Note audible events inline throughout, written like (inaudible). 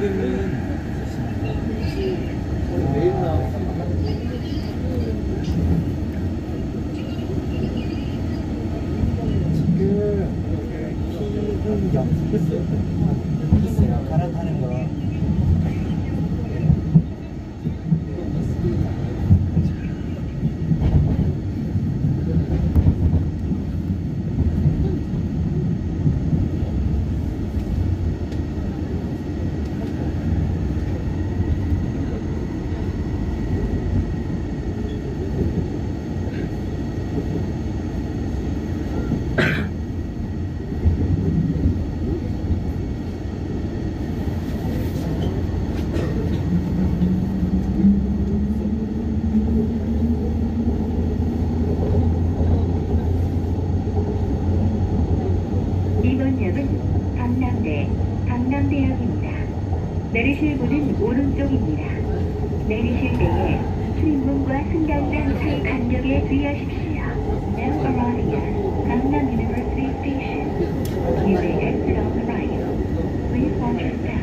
지 (laughs) 금은 매일 나오고 지금 연습했어요. 있어요. 갈아타는 거. 이번 역은 강남대, 강남대역입니다. 내리실 문은 오른쪽입니다. 내리실 때에 출입문과 승강장 사이 간격에 주의하십시오. Now arriving at Gangnam University Station. You may exit on the right. Please watch your step.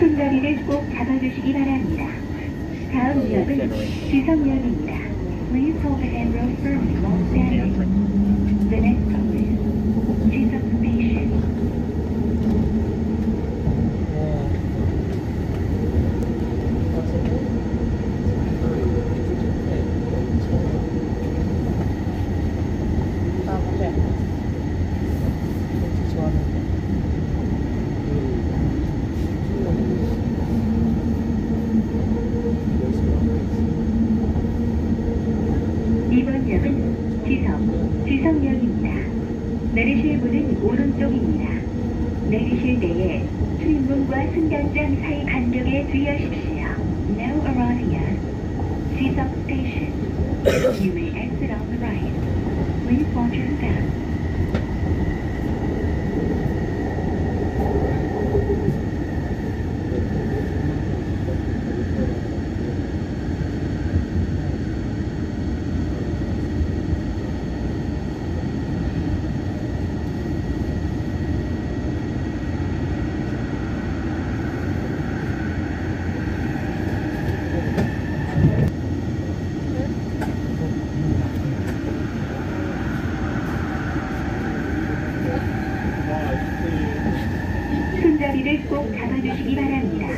손잡이를 꼭 잡아 바랍니다. 다음 역은 지성역입니다. Please hold the handrail firmly while standing. The next stop is 지성 Station. 이번 역은 지성, 지성역입니다. 내리실 문은 오른쪽입니다. 내리실 때에 출입문과 승강장 사이 간격에 주의하십시오. Now arriving at 지성 Station. You may exit on the right. Please watch your step. 손잡이를 꼭 잡아 주시기 바랍니다.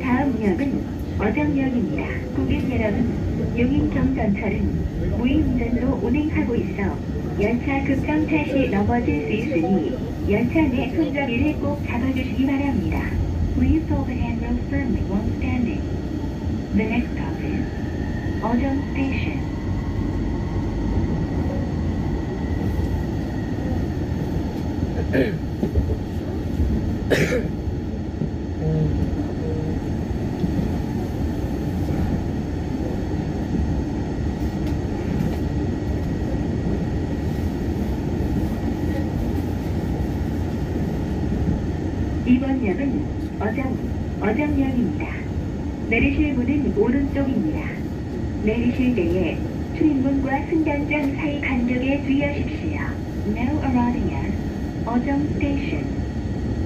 다음 역은 어정역입니다. 고객 여러분, 용인경전철은 무인운전도 운행하고 있어 연차 급정차 시 넘어질 수 있으니 연차 내 손잡이를 꼭 잡아주시기 바랍니다. Please hold the handrail firmly while standing. The next stop is 어정 Station. (clears throat) 이번 역은 어정, 어정역입니다. 내리실 문은 오른쪽입니다. 내리실 때에 출입문과 승강장 사이 간격에 주의하십시오. Now arriving at 어정 Station.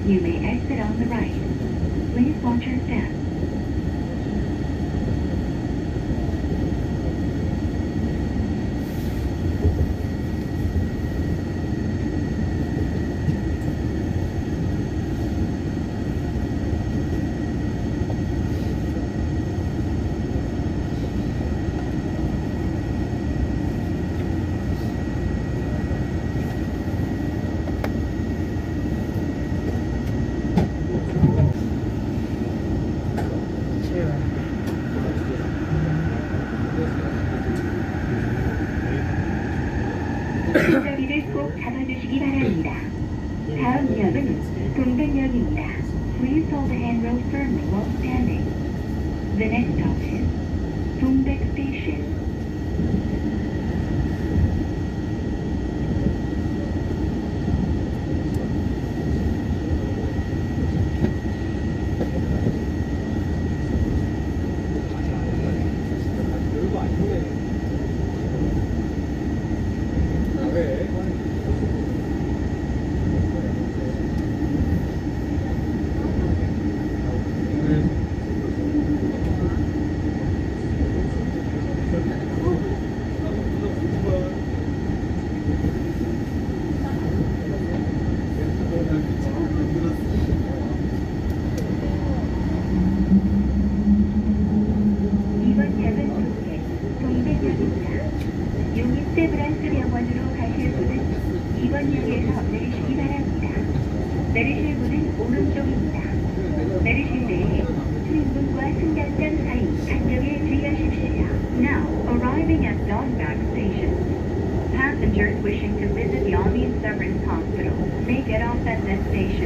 You may exit on the right. Please watch your step.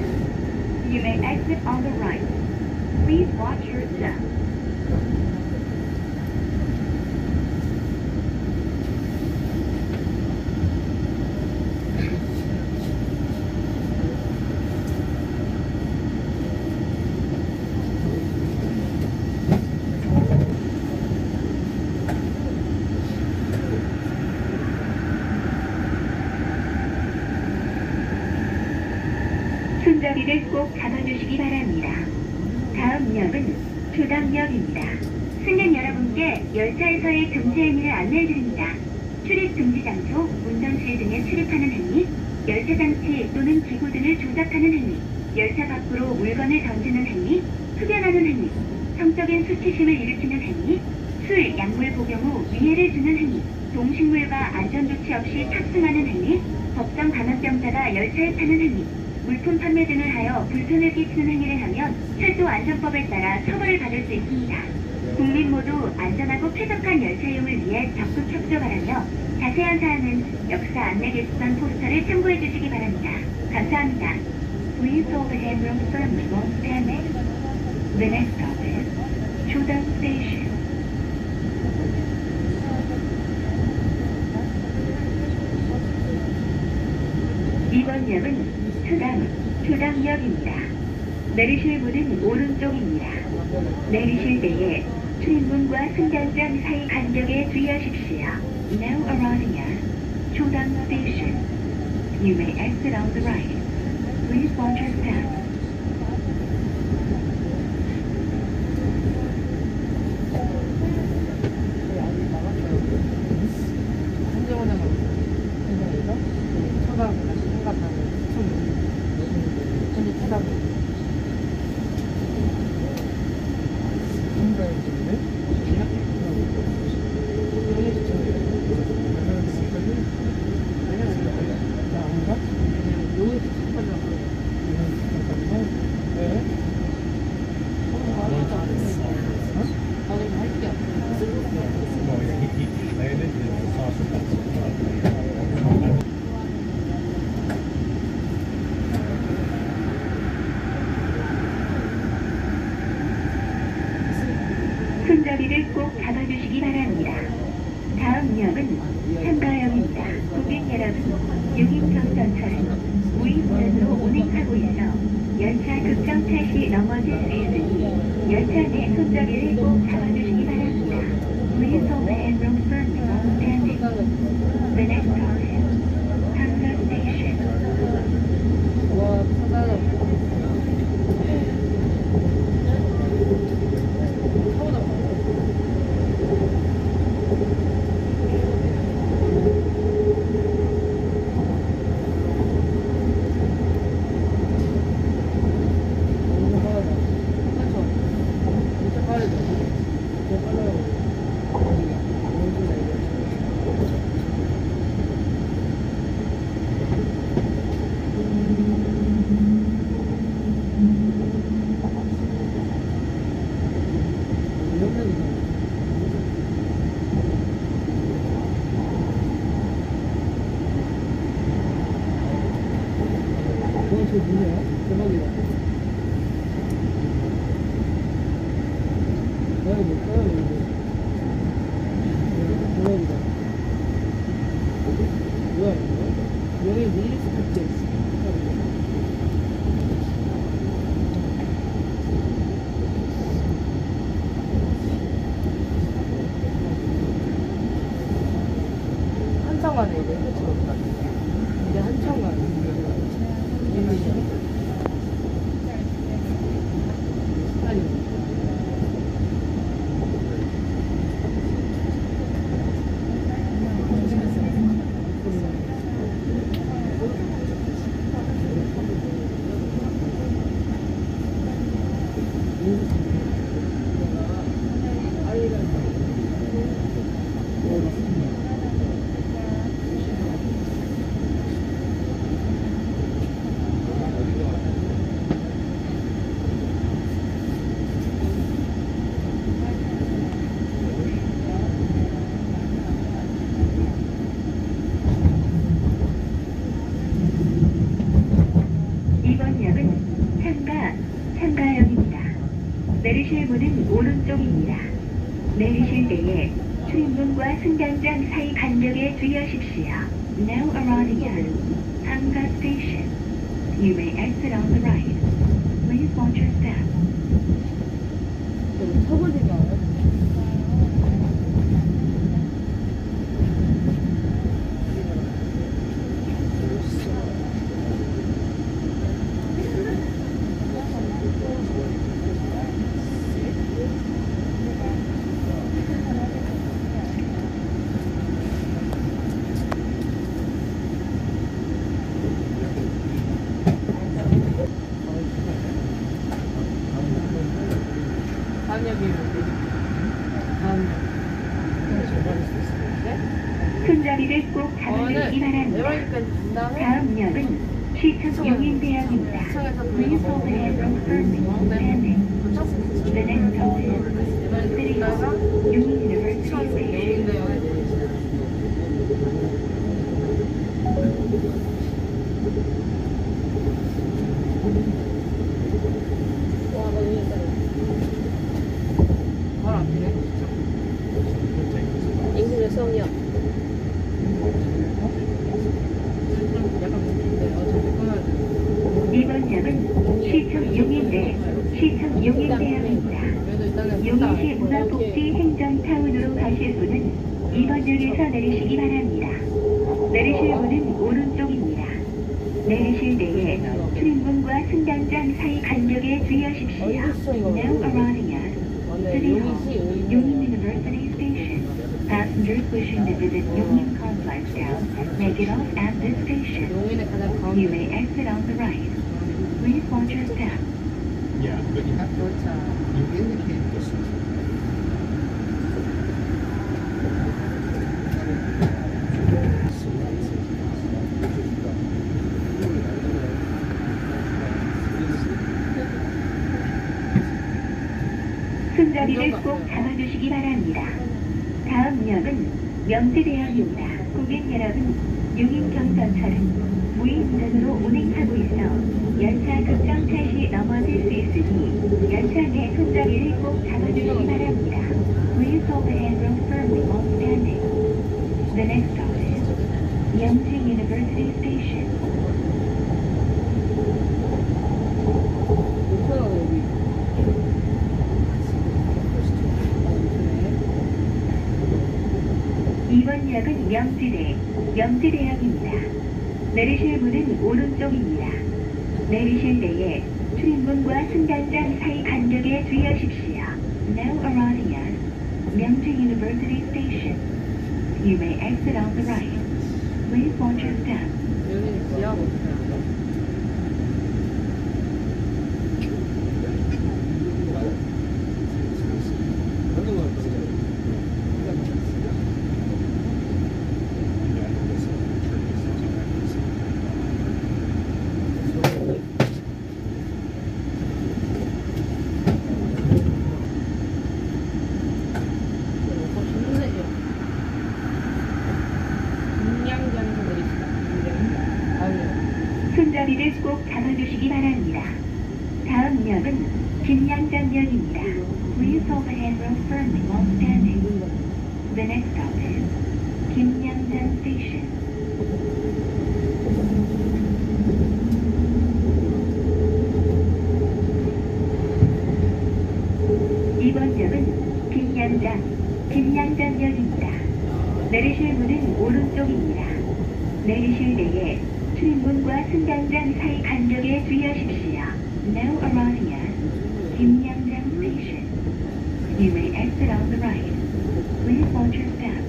2. You may exit on the right. Please watch your step. 하는 행위, 성적인 수치심을 일으키는 행위, 술, 약물 복용 후 위해를 주는 행위, 동식물과 안전조치 없이 탑승하는 행위, 법정 감염병자가 열차에 타는 행위, 물품 판매 등을 하여 불편을 끼치는 행위를 하면 철도 안전법에 따라 처벌을 받을 수 있습니다. 국민 모두 안전하고 쾌적한 열차 이용을 위해 적극 협조하라며 자세한 사항은 역사 안내 게시판 포스터를 참고해 주시기 바랍니다. 감사합니다. Please hold the while standing. The next stop is Chodang Station. 이번 역은 초당, 초당역입니다. 내리실 문은 오른쪽입니다. 내리실 때에 출입문과 승강장 사이 간격에 주의하십시오. Now arriving at Chodang Station. You may exit on the right. Please watch your step. 내리실 문은 오른쪽입니다. 내리실 때에 출입문과 승강장 사이 간격에 주의하십시오. Now arriving at Sanga Station. You may exit on the right. Please watch your step. 너무 터보지가 않아 다음 역이 다음 역 손잡이를 꼭 잡아주시기 바랍니다. 내려니까 준 다음에 다음 역은 시청 용인대역입니다. 시청에서 Please hold the handrail firmly while standing. The next stop is City Hall, Union University Station. 바로 앞이네 인근의 성역 이번 역은 시청 용인대, 시청 용인대역입니다. 용인시 문화복지 행정타운으로 가실 분은 이번 역에서 내리시기 바랍니다. 내리실 문은 오른쪽입니다. 내리실 때에 출입문과 승강장 사이 간격에 주의하십시오. Now arriving wishing to visit Union Complex Town may get off at this station. 용인의 가장 You 가운데 may exit on the right. Please watch your step. Yeah, but you have to, 그렇죠 you indicate this. 손잡이를 꼭 잡아주시기 바랍니다. 다음 역은 명지대역입니다. 고객 여러분, 용인경전철은 무인운전으로 운행하고 있어 열차 급정 차 시 넘어질 수 있으니 열차 내 손잡이를 꼭 잡아주시기 바랍니다. Please hold the handrail firmly while standing. The next stop is Yangji University Station. 불편하고 여기 이번 역은 명지대, 명지대역입니다. 내리실 문은 오른쪽입니다. 내리실 때에 출입문과 승강장 사이 간격에 주의하십시오. Now arriving at Myeongji University Station. You may exit on the right. Please watch your step 김양장에서 내립시다 김양 다음 역 손잡이를 역은 김양장역입니다. Please hold handrail firmly while standing. The next stop is Kimyangjan Station. 이번 역은 김양장, 김양장역입니다. 내리실 문은 오른쪽입니다. 내리실 때에 출입문과 승강장 사이 간격에 주의하십시오. Now arriving at 김양장 Station. You may exit on the right. Please watch your step.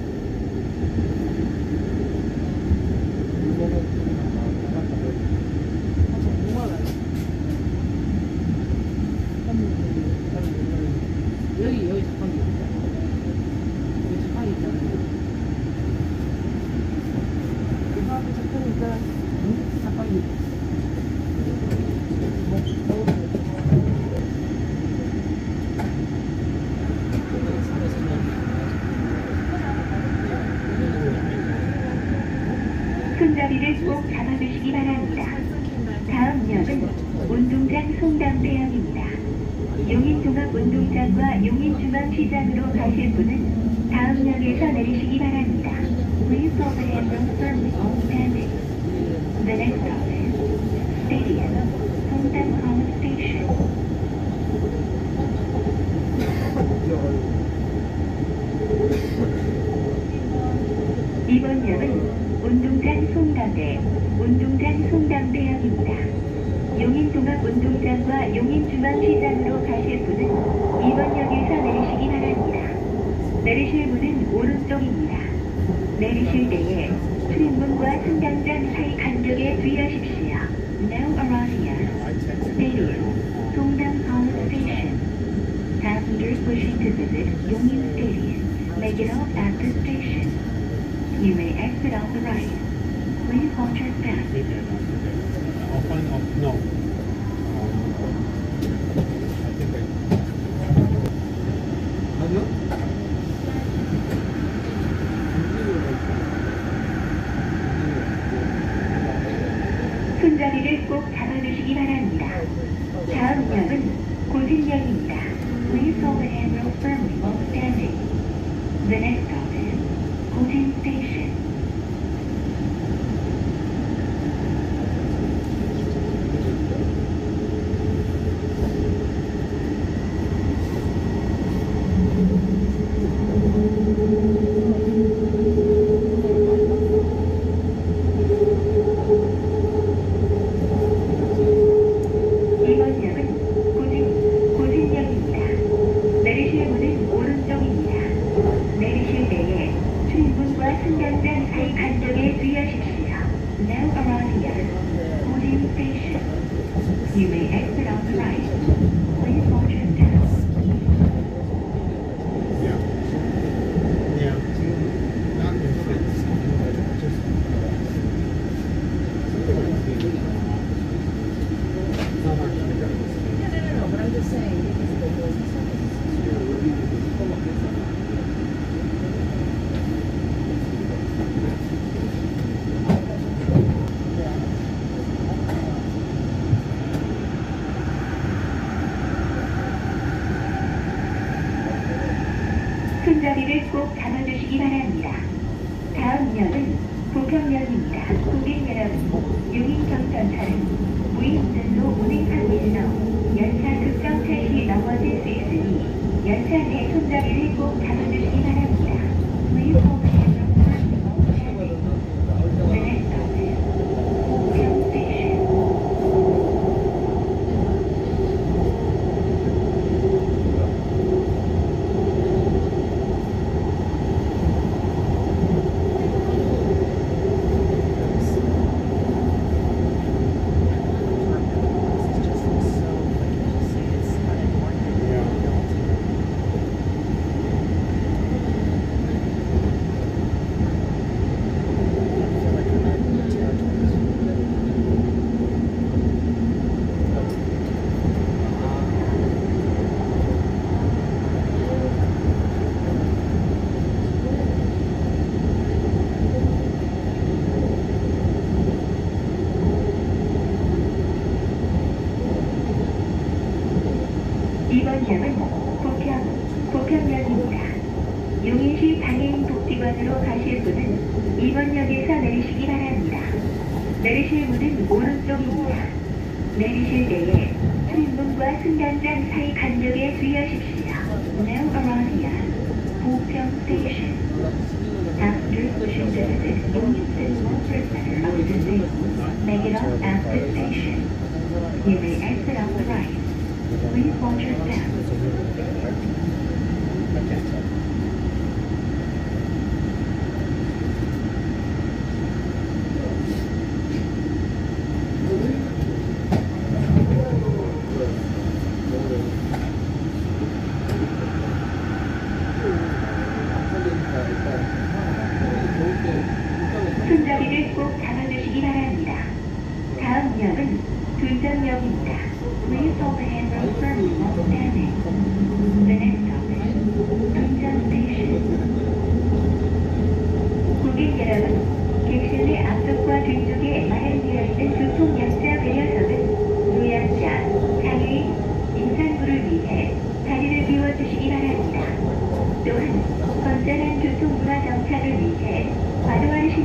여기 여기 자판기 있다. 여기 자판기 있잖아. 그 앞에 자판기 있잖아. 응? 자판기. 손잡이를 꼭 잡아주시기 바랍니다. 다음 역은 운동장 송담대역입니다. 용인종합운동장과 용인 중앙시장으로 가실 분은 다음 역에서 내리시기 바랍니다. Please handrail firmly while standing. The next stop is Stadium, 송담 Station. 이번 역은 운동장 송담대, 운동장 송담대역입니다. 용인종합운동장과 용인중앙시장으로 가실 분은 이번 역에서 내리시기 바랍니다. 내리실 문은 오른쪽입니다. 내리실 때에 출입문과 승강장 사이 간격에 주의하십시오. Now arriving at Stadium, 송담 Power Station. Passengers wishing to visit Yongin Stadium may get off at this station. You may exit on the right. Please watch your step. No. Um, I think I. 아니요? 손잡이를 꼭 잡아주시기 바랍니다. 다음 역은 고진역입니다. Please hold the handrail firmly while standing. The next stop is Gojin Station.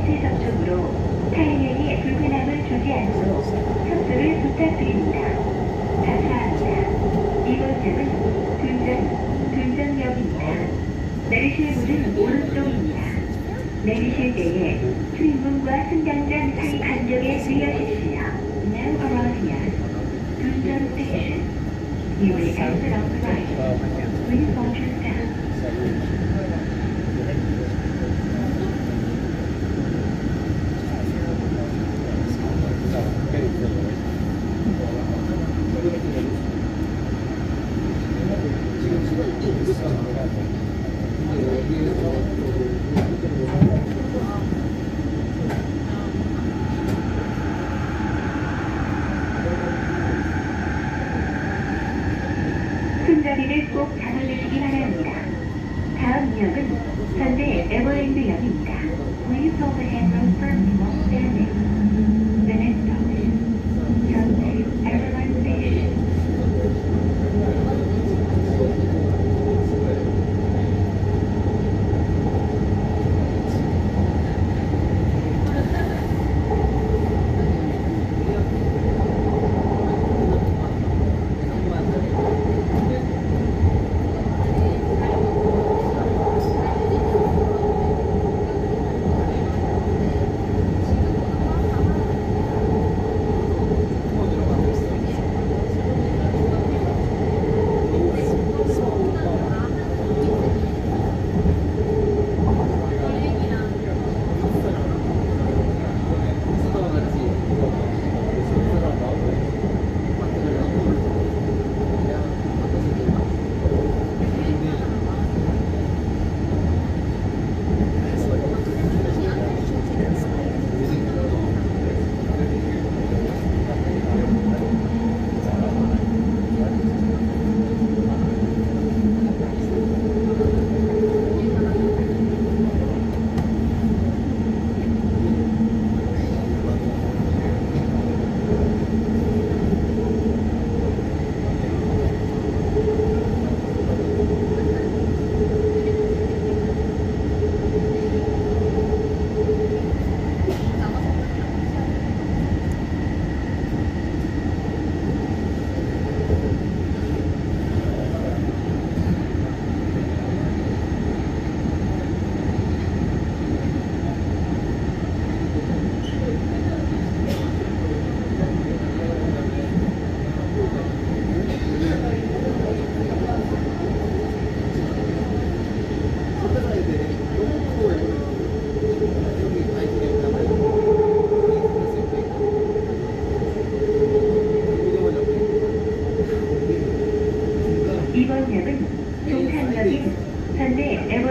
신체 접촉으로 타인에게 불편함을 주지 않도록 협조를 부탁드립니다. 감사합니다. 이번 역은 둔전, 둔전역입니다. 내리실 문은 오른쪽입니다. 내리실 때에 출입문과 승강장 사이 간격에 주의하십시오. Now arriving at 둔전 Station. You may exit on the right. Please watch your step. 손잡이를 꼭 잡아주시기 바랍니다. 다음 역은 현대 에버랜드역입니다. Please hold the handrail firmly while standing.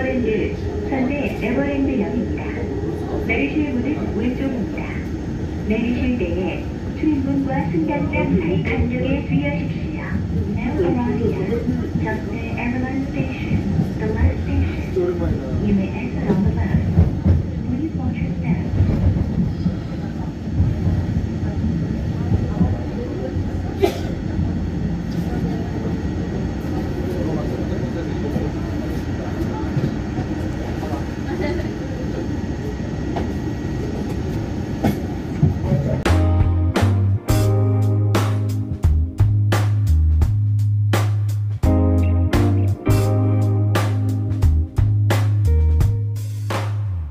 에버랜드, 현대 에버랜드역입니다. 내리실 문은 왼쪽입니다. 내리실 때에 출입문과 승강장 사이 간격에 주의하십시오. Now arriving at 현대 에버랜드 Station, the last station. You may exit on